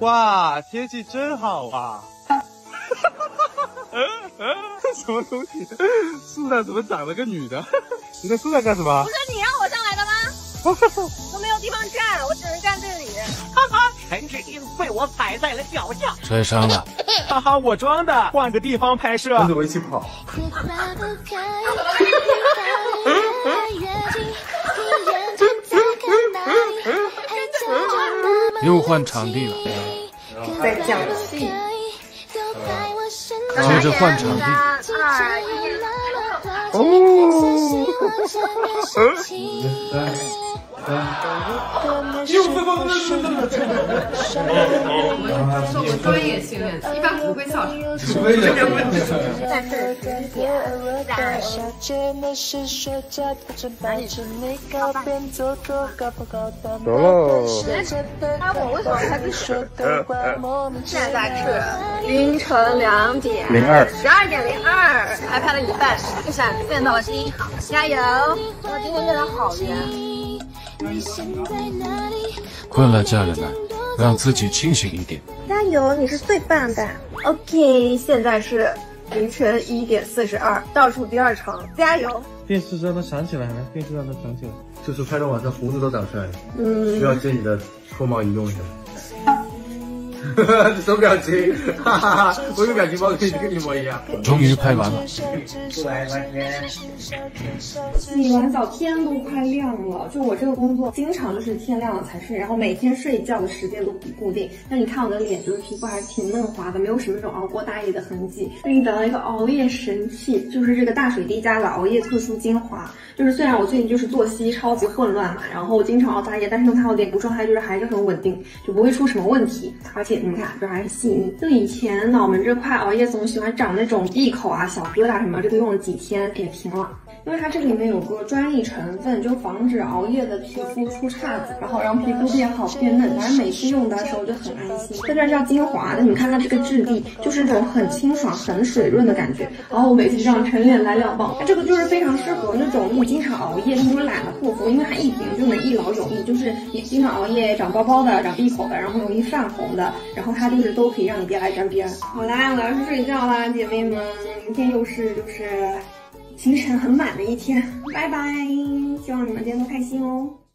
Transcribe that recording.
哇，天气真好啊！什么东西？树上怎么长了个女的？你在树上干什么？不是你让我上来的吗？都没有地方站，我只能站这里。哈哈，陈志英被我踩在了脚下，摔伤了。哈哈，我装的，换个地方拍摄。跟着我一起跑。又换场地了，在讲戏。接着换场地。哦。又飞过那身子了，我们做过专业训练，一般不会笑场。除非这边问题。走喽。哎，我为什么才现在是凌晨两点零二，十二点零二，还拍了一半，一闪变到了星，加油！我今天月亮好圆。困了，家人们，让自己清醒一点。加油，你是最棒的。OK，现在是凌晨一点四十二，倒数第二场，加油！电视让它响起来来，电视让它响起来，就是拍到晚上胡子都长出来了，嗯，需要借你的脱毛仪用一下。什么表情？哈哈哈！我有表情包跟你跟一模一样。终于拍完了。洗完澡天都快亮了，就我这个工作经常就是天亮了才睡，然后每天睡觉的时间都不固定。那你看我的脸，就是皮肤还是挺嫩滑的，没有什么那种熬过大夜的痕迹。给你等到一个熬夜神器，就是这个大水滴家的熬夜特殊精华。就是虽然我最近就是作息超级混乱嘛，然后经常熬大夜，但是用它我脸部状态就是还是很稳定，就不会出什么问题，而且。你看，这还是细腻。就以前脑门这块熬夜总喜欢长那种闭口啊、小疙瘩什么，这都用了几天也平了。因为它这里面有个专利成分，就防止熬夜的皮肤出岔子，然后让皮肤变好变嫩。反正每次用的时候就很安心。这叫精华的，你看它这个质地就是那种很清爽、很水润的感觉。然后我每次这样晨脸来两包，这个就是非常适合那种你经常熬夜、那种懒的护肤，因为它一瓶就能一劳永逸。就是你经常熬夜、长包包的、长闭口的，然后容易泛红的，然后它就是都可以让你别来沾边。好啦，我要去睡觉啦，姐妹们，明天又是就是。行程很满的一天，拜拜！希望你们今天都开心哦。